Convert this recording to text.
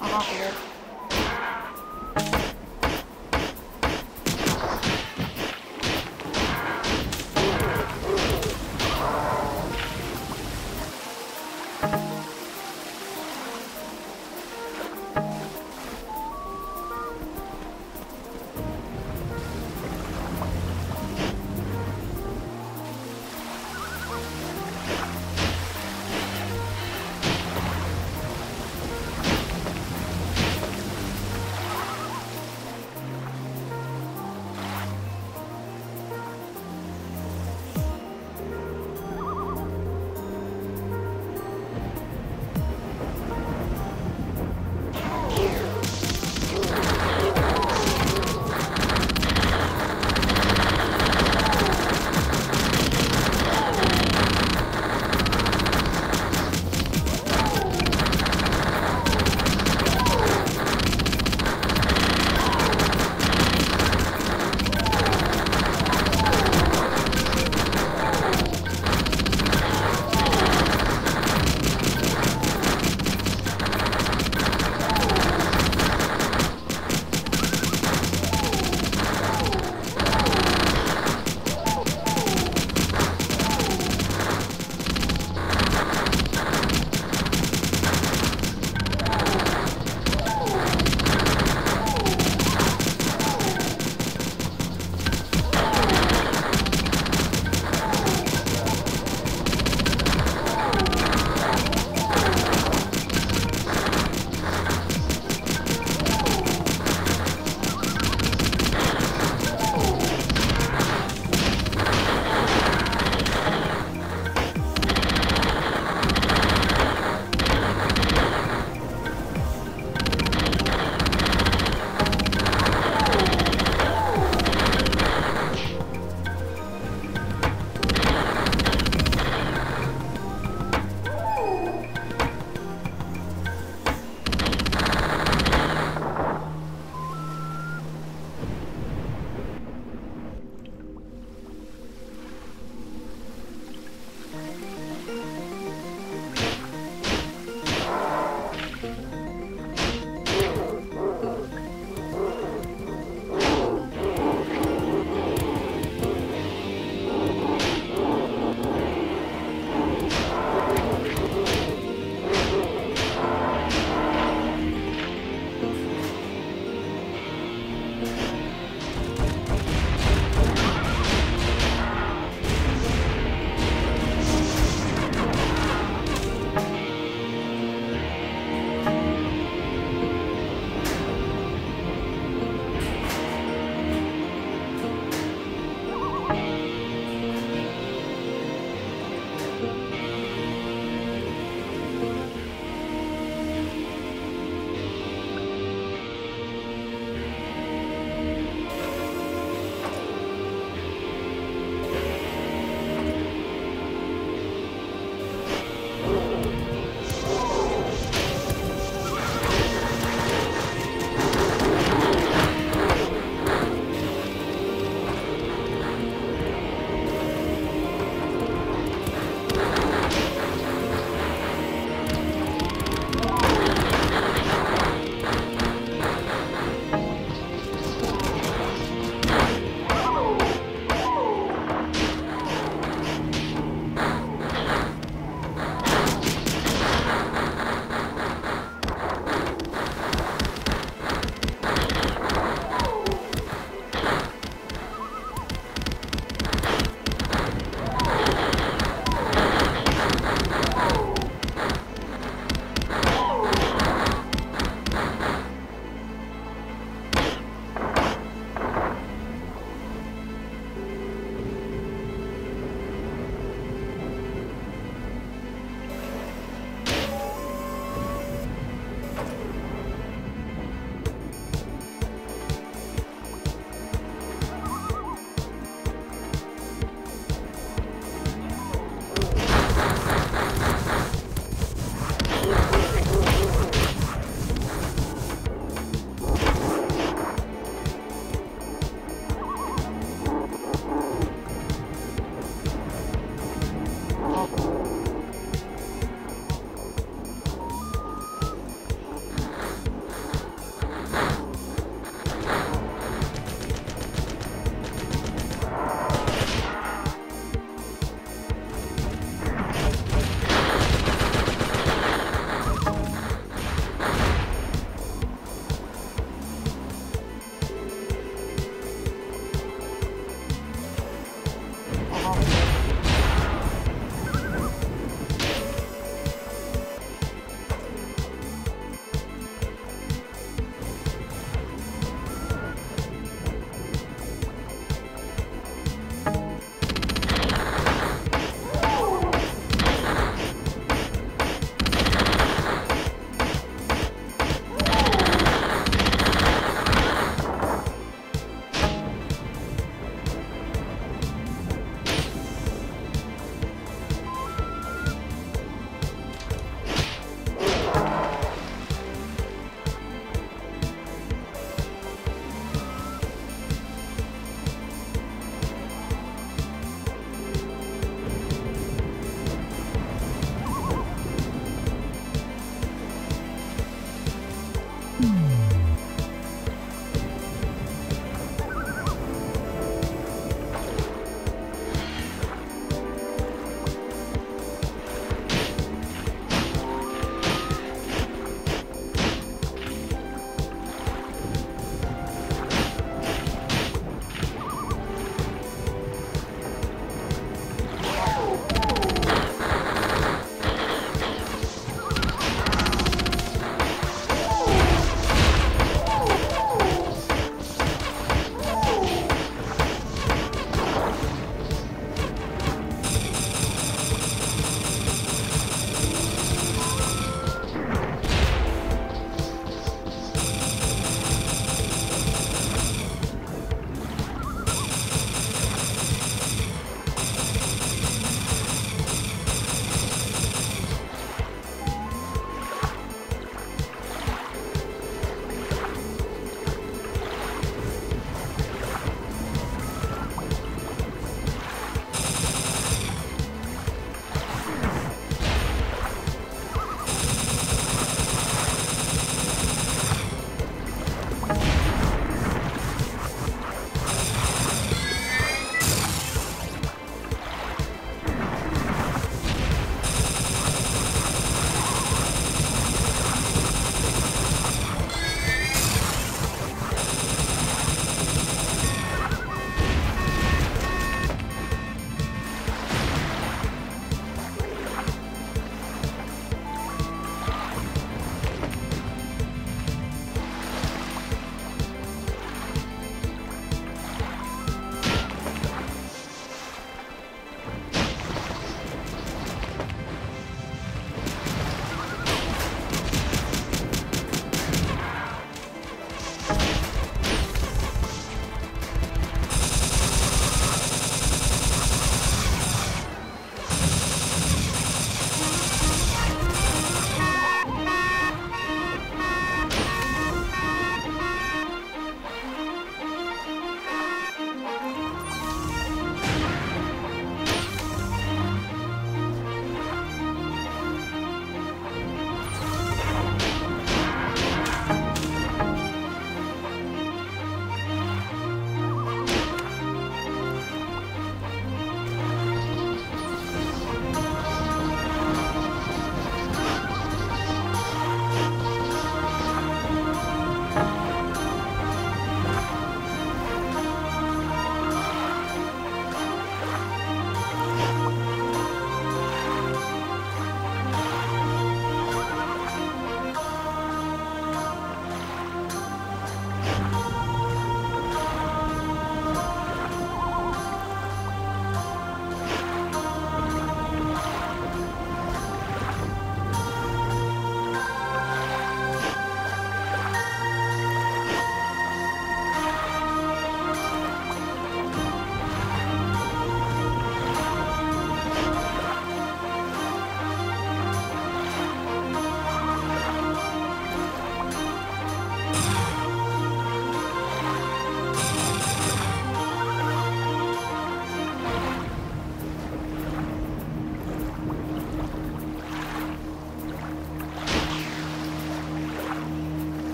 Aha, było.